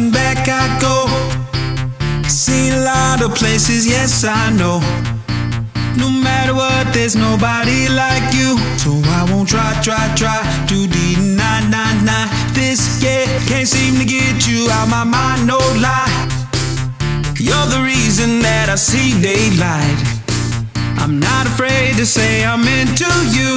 coming back I go. Seen a lot of places, yes I know. No matter what, there's nobody like you. So I won't try, try, try to deny, deny, deny This, yeah, can't seem to get you out my mind, no lie. You're the reason that I see daylight. I'm not afraid to say I'm into you